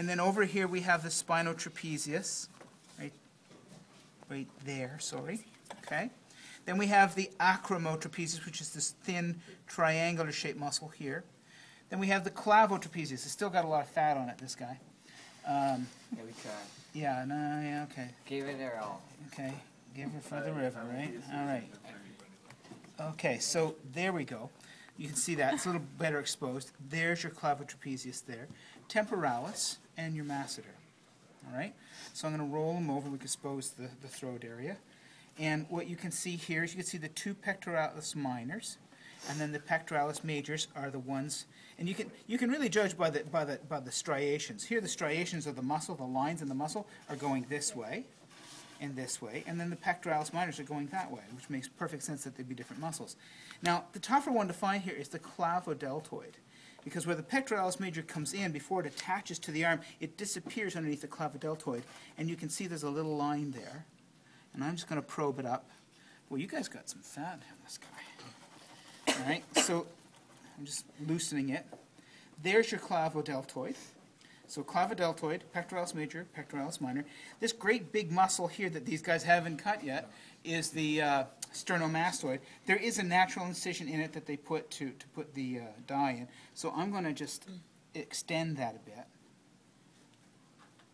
And then over here, we have the spinotrapezius, right, right there, sorry, okay? Then we have the acromotrapezius, which is this thin triangular shaped muscle here. Then we have the clavotrapezius. It's still got a lot of fat on it, this guy. Um, Yeah, we try. yeah, no, yeah, okay, Give it our all. okay. Give her for the river, right? All right. Okay, so there we go. You can see that, it's a little better exposed. There's your clavotrapezius there. Temporalis and your masseter. All right? So I'm going to roll them over, we can expose the, the throat area. And what you can see here is you can see the two pectoralis minors, and then the pectoralis majors are the ones, and you can you can really judge by the by the by the striations. Here the striations of the muscle, the lines in the muscle are going this way and this way, and then the pectoralis minors are going that way, which makes perfect sense that they'd be different muscles. Now, the tougher one to find here is the clavodeltoid, because where the pectoralis major comes in, before it attaches to the arm, it disappears underneath the clavodeltoid, and you can see there's a little line there. And I'm just going to probe it up. Well, you guys got some fat in this guy. All right, so I'm just loosening it. There's your clavodeltoid. So clavodeltoid, pectoralis major, pectoralis minor. This great big muscle here that these guys haven't cut yet is the uh, sternomastoid. There is a natural incision in it that they put to, to put the uh, dye in. So I'm going to just extend that a bit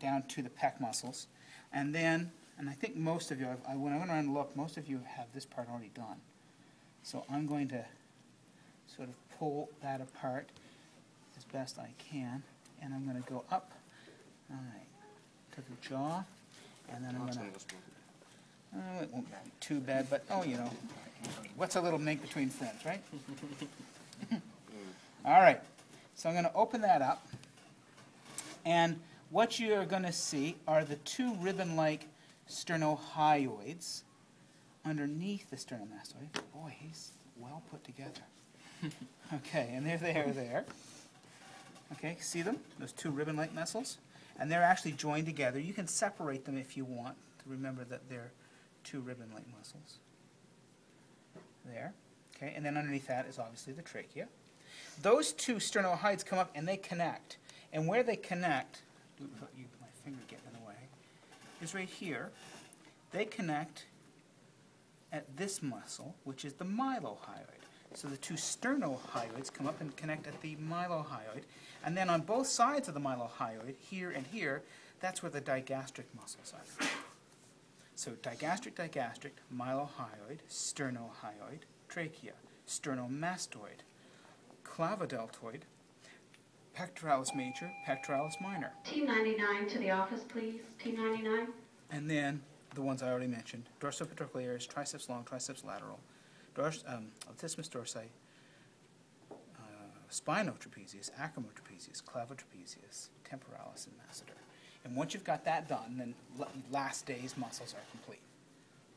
down to the pec muscles. And then, and I think most of you, I, I- when I went around and looked, most of you have this part already done. So I'm going to sort of pull that apart as best I can, and I'm going to go up, all right, to the jaw, and then I'm going to, oh, it won't be too bad, but, oh, you know, what's a little mink between friends, right? All right, so I'm going to open that up, and what you are going to see are the two ribbon-like sternohyoids underneath the sternomastoid. Boy, he's well put together. Okay, and there they are there. Okay, see them? Those two ribbon-like muscles? And they're actually joined together. You can separate them if you want to remember that they're two ribbon-like muscles. There. Okay, and then underneath that is obviously the trachea. Those two sternohyoids come up and they connect. And where they connect, you, my finger getting in the way, is right here. They connect at this muscle, which is the mylohyoid. So the two sternohyoids come up and connect at the mylohyoid. And then on both sides of the mylohyoid, here and here, that's where the digastric muscles are. So digastric, digastric, mylohyoid, sternohyoid, trachea, sternomastoid, clavodeltoid, pectoralis major, pectoralis minor. T99 to the office, please. T99. And then the ones I already mentioned, dorsoepitrochlearis, triceps long, triceps lateral, dors, um, latissimus dorsi, spinotrapezius, acromotrapezius, clavotrapezius, temporalis, and masseter. And once you've got that done, then last day's muscles are complete.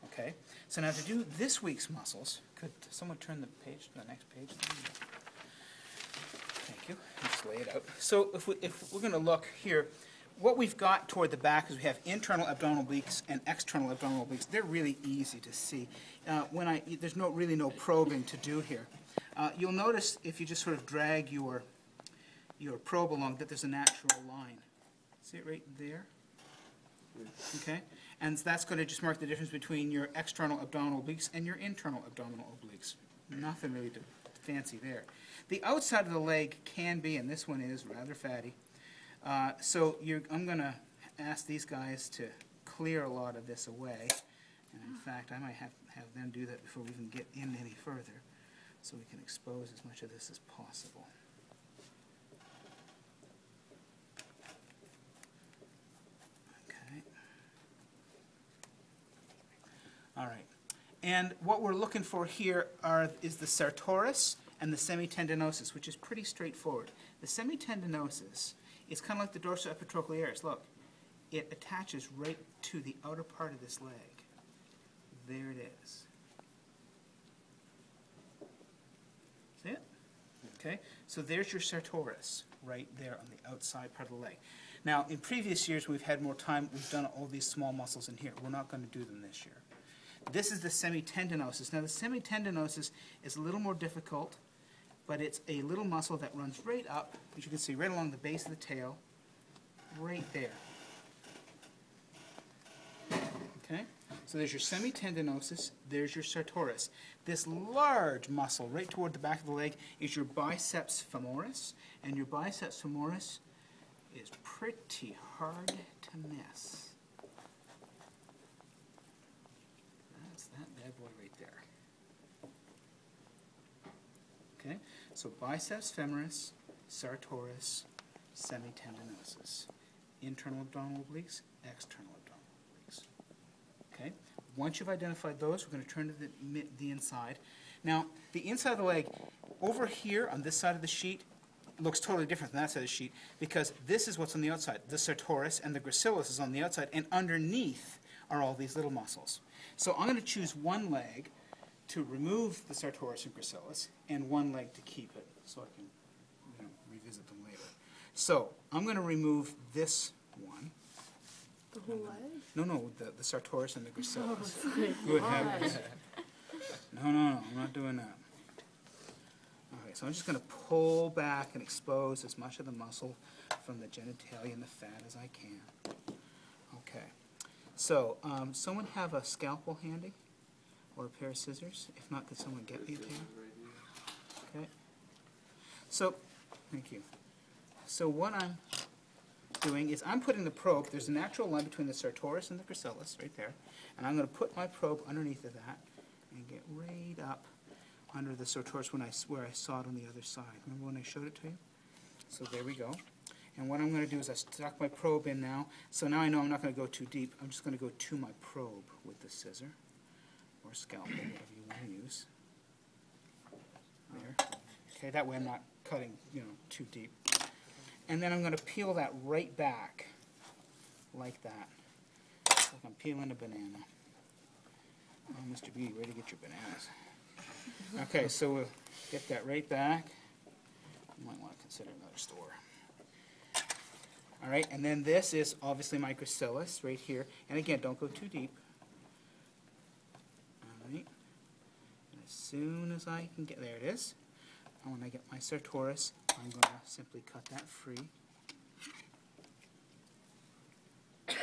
Okay? So now to do this week's muscles, could someone turn the page to the next page? Thank you. Just lay it out. So if, we, if we're going to look here, what we've got toward the back is we have internal abdominal obliques and external abdominal obliques. They're really easy to see. Uh, when I, there's no, really no probing to do here. Uh, you'll notice if you just sort of drag your, your probe along that there's a natural line. See it right there? Okay? And that's going to just mark the difference between your external abdominal obliques and your internal abdominal obliques. Nothing really fancy there. The outside of the leg can be, and this one is rather fatty. Uh, so I'm going to ask these guys to clear a lot of this away. And in fact, I might have, have them do that before we even get in any further so we can expose as much of this as possible. Okay. All right. And what we're looking for here are, is the sartorius and the semitendinosus, which is pretty straightforward. The semitendinosus is kind of like the dorsoepitrochlearis. Look, it attaches right to the outer part of this leg. There it is. See it? Okay, so there's your sartorius right there on the outside part of the leg. Now, in previous years, we've had more time. We've done all these small muscles in here. We're not going to do them this year. This is the semitendinosus. Now, the semitendinosus is a little more difficult, but it's a little muscle that runs right up, as you can see, right along the base of the tail, right there. Okay, so there's your semitendinosus, there's your sartorius. This large muscle right toward the back of the leg is your biceps femoris, and your biceps femoris is pretty hard to miss. That's that bad boy right there. Okay, so biceps femoris, sartorius, semitendinosus. Internal abdominal obliques, external abdominal. Okay, once you've identified those, we're going to turn to the, the inside. Now, the inside of the leg, over here on this side of the sheet, looks totally different than that side of the sheet because this is what's on the outside. The sartorius and the gracilis is on the outside, and underneath are all these little muscles. So I'm going to choose one leg to remove the sartorius and gracilis, and one leg to keep it, so I can you know, revisit them later. So I'm going to remove this one. The whole leg? No, no, the, the sartorius and the gracilis. Good heavens. No, no, no, I'm not doing that. Okay, so I'm just gonna pull back and expose as much of the muscle from the genitalia and the fat as I can. Okay, so, um, someone have a scalpel handy? Or a pair of scissors? If not, could someone get me a pair? Okay. So, thank you. So what I'm doing is I'm putting the probe, there's a natural line between the sartorius and the gracilis, right there, and I'm gonna put my probe underneath of that and get right up under the sartorius when I, where I saw it on the other side. Remember when I showed it to you? So there we go. And what I'm gonna do is I stuck my probe in now, so now I know I'm not gonna go too deep. I'm just gonna go to my probe with the scissor, or scalpel, whatever you wanna use. There. Okay, that way I'm not cutting, you know, too deep. And then I'm gonna peel that right back, like that. Like I'm peeling a banana. Oh, Mr. B, ready to get your bananas. Okay, so we'll get that right back. You might wanna consider another store. All right, and then this is obviously my gracilis right here. And again, don't go too deep. All right. And as soon as I can get, there it is. Oh, and when to get my sartorius, I'm going to simply cut that free. And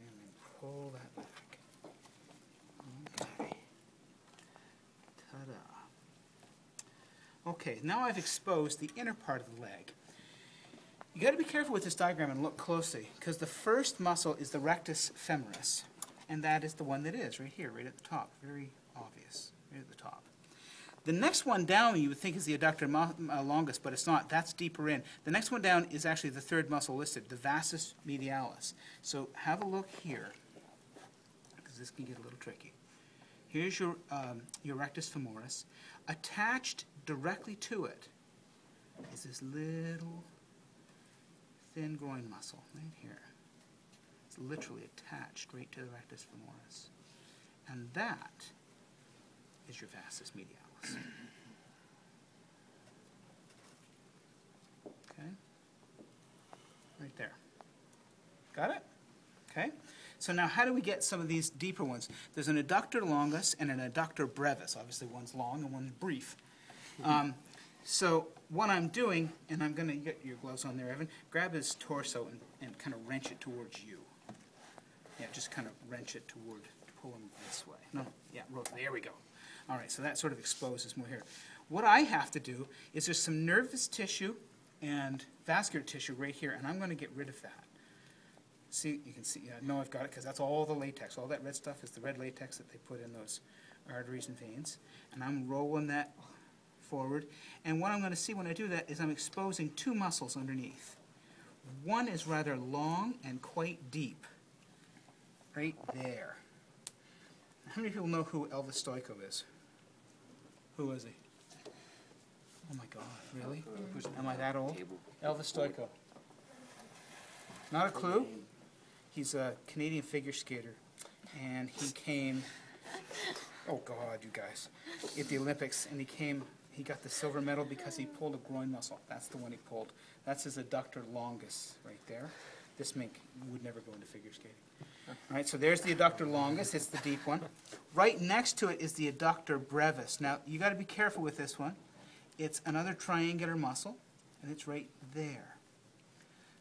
then pull that back. Okay. Ta-da. Okay, now I've exposed the inner part of the leg. You got to be careful with this diagram and look closely, because the first muscle is the rectus femoris, and that is the one that is right here, right at the top, very obvious, right at the top. The next one down you would think is the adductor uh, longus, but it's not. That's deeper in. The next one down is actually the third muscle listed, the vastus medialis. So have a look here, because this can get a little tricky. Here's your, um, your rectus femoris. Attached directly to it is this little thin groin muscle right here. It's literally attached right to the rectus femoris. And that is your vastus medialis. Okay? Right there. Got it? Okay? So now how do we get some of these deeper ones? There's an adductor longus and an adductor brevis. Obviously one's long and one's brief. Um, so what I'm doing, and I'm going to get your gloves on there, Evan, grab his torso and, and kind of wrench it towards you. Yeah, just kind of wrench it toward, pull him this way. No, yeah, there we go. All right, so that sort of exposes more here. What I have to do is there's some nervous tissue and vascular tissue right here, and I'm going to get rid of that. See, you can see, yeah, no, I've got it, because that's all the latex. All that red stuff is the red latex that they put in those arteries and veins. And I'm rolling that forward. And what I'm going to see when I do that is I'm exposing two muscles underneath. One is rather long and quite deep, right there. How many people know who Elvis Stojko is? Who is he? Oh my God, really? Am I that old? Elvis Stojko. Not a clue? He's a Canadian figure skater, and he came, oh God, you guys, at the Olympics, and he came, he got the silver medal because he pulled a groin muscle. That's the one he pulled. That's his adductor longus right there. This mink would never go into figure skating. All right, so there's the adductor longus, it's the deep one. Right next to it is the adductor brevis. Now, you gotta be careful with this one. it's another triangular muscle, and it's right there.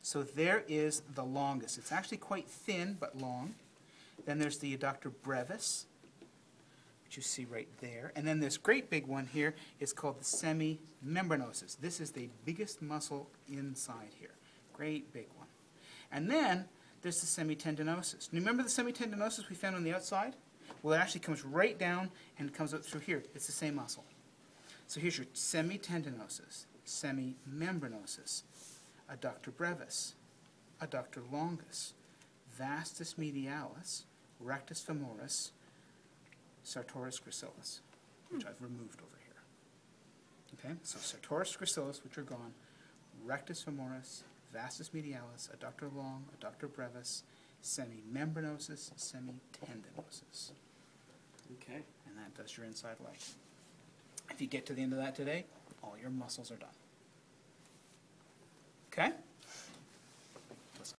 So there is the longest. It's actually quite thin but long. Then there's the adductor brevis, which you see right there. And then this great big one here is called the semimembranosus. This is the biggest muscle inside here. Great big one. And then there's the semitendinosus. Remember the semitendinosus we found on the outside? Well, it actually comes right down and comes up through here. It's the same muscle. So here's your semitendinosus, semimembranosus, adductor brevis, adductor longus, vastus medialis, rectus femoris, sartorius gracilis, which I've removed over here. Okay, so sartorius gracilis, which are gone, rectus femoris, vastus medialis, adductor long, adductor brevis, semimembranosus, semitendinosus. Okay. And that does your inside leg. If you get to the end of that today, all your muscles are done. Okay?